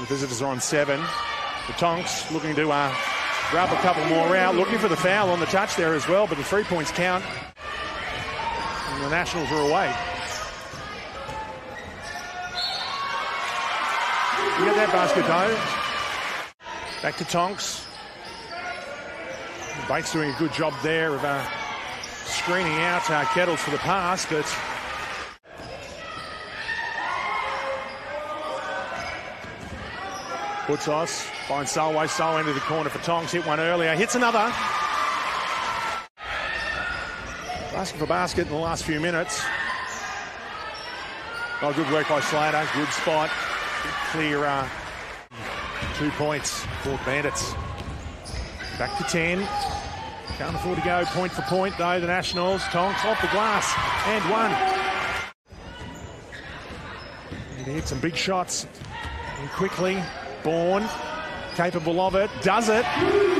The visitors are on seven. The Tonks looking to uh, grab a couple more out, looking for the foul on the touch there as well, but the three points count. And the Nationals are away. You get that basket though. Back to Tonks. Bates doing a good job there of uh, screening out uh, Kettles for the pass, but Putos finds Solway. Solway into the corner for Tonks. Hit one earlier. Hits another. Asking for basket in the last few minutes. Oh, good work by Slater. Good spot. Clear uh, two points for Bandits. Back to 10. Can't afford to go point for point though. The Nationals. Tonks off the glass and one. He hit some big shots and quickly. Bourne, capable of it, does it.